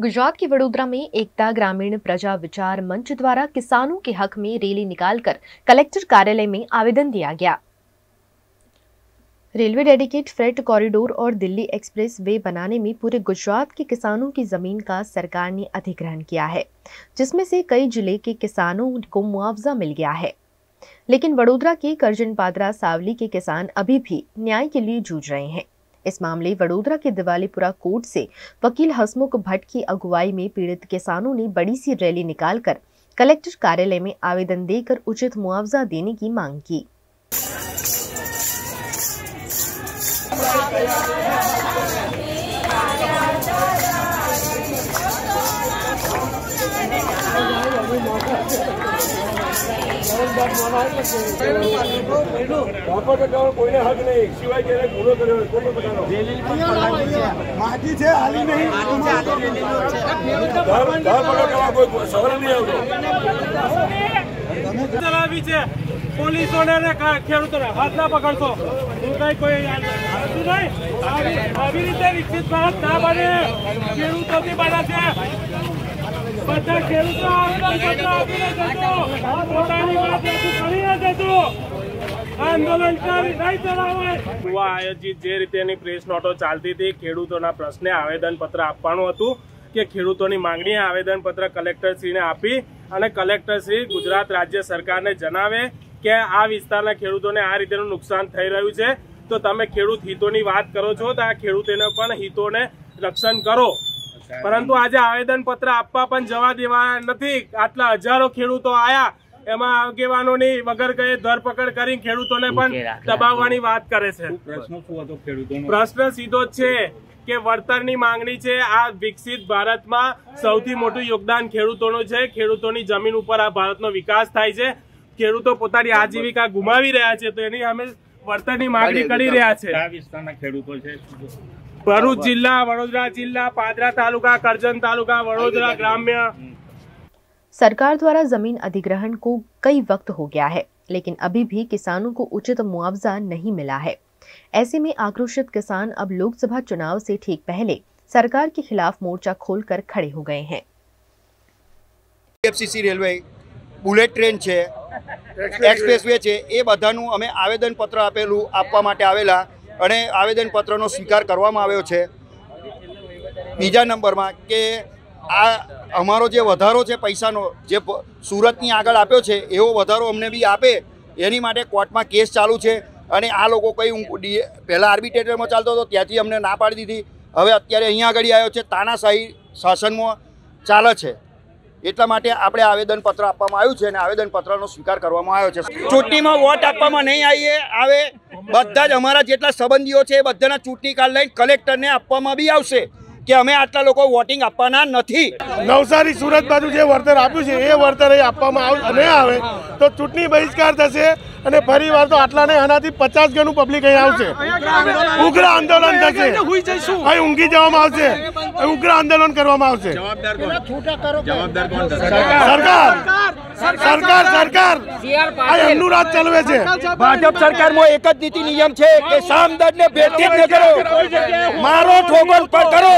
गुजरात के वडोदरा में एकता ग्रामीण प्रजा विचार मंच द्वारा किसानों के हक में रैली निकालकर कलेक्टर कार्यालय में आवेदन दिया गया। रेलवे डेडिकेट फ्रेट कॉरिडोर और दिल्ली एक्सप्रेस वे बनाने में पूरे गुजरात के किसानों की ज़मीन का सरकार ने अधिग्रहण किया है, जिसमें से कई ज़िले के किसानों को मुआवजा मिल गया है। लेकिन वडोदरा के करजन पादरा सावली के किसान अभी भी न्याय के लिए जूझ रहे हैं। इस मामले वडोदरा के दिवालीपुरा कोर्ट से वकील हसमुख भट्ट की अगुवाई में पीड़ित किसानों ने बड़ी सी रैली निकालकर कलेक्टर कार्यालय में आवेदन देकर उचित मुआवजा देने की मांग की। કોઈને હક નહીં સિવાય છે, હાલી નહીં. ચલાવી છે પોલીસોને ને ખેડૂતોને હાથ ના પકડશો હું કઈ કોઈ આવી રીતે વિકસિત ભારત ના બને ખેડૂતોથી બને છે બધા ખેડૂતો આવેદનપત્ર આપીને જજો. પોતાની વાત કરીને યુવા આયોજિત જે રીતેની પ્રેસ નોટો ચાલતી હતી, ખેડૂતોના પ્રશ્ને આવેદનપત્ર આપવાનું હતું કે ખેડૂતોની માંગણી આવેદનપત્ર કલેક્ટરશ્રીને આપી અને કલેક્ટરશ્રી ગુજરાત રાજ્ય સરકારને જણાવે કે આ વિસ્તારના ખેડૂતોને આ રીતેનું નુકસાન થઈ રહ્યું છે. તો તમે ખેડૂત હિતોની વાત કરો છો, તો આ ખેડૂતોને પણ હિતોને રક્ષણ કરો. પરંતુ આજે આવેદન પત્ર આપવા પણ જવા દેવા નથી. આટલા હજારો ખેડૂતો આયા. એમાં આગેવાનોની વગર કઈ ધરપકડ કરી ખેડૂતોને પણ દબાવવાની વાત કરે છે. પ્રશ્ન સીધો છે કે વળતરની માંગણી છે આ વિકસિત ભારતમાં સૌથી મોટું યોગદાન ખેડૂતોનું છે. ખેડૂતોની જમીન ઉપર આ ભારતનો વિકાસ થાય છે. ખેડૂતો પોતાની આજીવિકા ગુમાવી રહ્યા છે. તો એની અમે વળતરની માંગણી કરી રહ્યા છે. આ વિસ્તારના ખેડૂતો છે. ભરૂચ જિલ્લા વડોદરા જિલ્લા પાદરા તાલુકા કરજણ तालुका वडोदरा ग्राम्य सरकार द्वारा जमीन अधिग्रहण को कई वक्त हो गया है लेकिन अभी भी किसानों को उचित मुआवजा नहीं मिला है ऐसे में आक्रोशित किसान अब लोकसभा चुनाव से ठीक पहले सरकार के खिलाफ मोर्चा खोलकर खड़े हो गए हैं એફસીસી રેલવે બુલેટ ટ્રેન છે એક્સપ્રેસ વે છે એ બધાનું અમે આવેદનપત્ર આપેલું આપવા માટે આવેલા અને આવેદનપત્રનો સ્વીકાર કરવામાં આવ્યો છે. બીજા નંબરમાં કે આ અમારો જે વધારો છે પૈસાનો, જે સુરતની આગળ આપ્યો છે, એવો વધારો અમને બી આપે, એની માટે કોર્ટમાં કેસ ચાલુ છે અને આ લોકો કઈ પહેલાં આર્બિટ્રેટરમાં ચાલતો હતો, ત્યાંથી અમને ના પાડી દીધી. હવે અત્યારે અહીંયા આગળ આવ્યો છે, તાનાશાહી શાસનમાં ચાલે છે. એટલા માટે આપણે આવેદનપત્ર આપવામાં આવ્યું છે અને આવેદનપત્રનો સ્વીકાર કરવામાં આવ્યો છે. ચૂંટણીમાં વોટ આપવામાં નહીં આવીએ, આવે બધા જ અમારા જેટલા સંબંધીઓ છે એ બધાના ચૂંટણી કાર્ડ લઈને કલેક્ટરને આપવામાં બી આવશે કે અમે આટલા લોકો વોટિંગ આપવાના નથી. નવસારી સુરત બાજુ જે વળતર આપ્યું છે એ વળતર અહીં આપવામાં આવ નહીં આવે તો ચૂંટણી બહિષ્કાર થશે અને ફરી વાર તો આટલા નહીં આનાથી પચાસ ગણું પબ્લિક અહીં આવશે. ઉગ્ર આંદોલન થશે. અહીં ઊંઘી જવામાં આવશે. ઉગ્ર આંદોલન કરવામાં આવશે. જવાબદાર કોણ? જવાબદાર કોણ થશે? સરકાર. સરકાર. સરકાર. આ એમનું રાજ ચલાવે છે. ભાજપ સરકારમાં એક જ નીતિ નિયમ છે કે સામદર્દને ભેટી ન કરો. મારો ઠોગન પર કરો.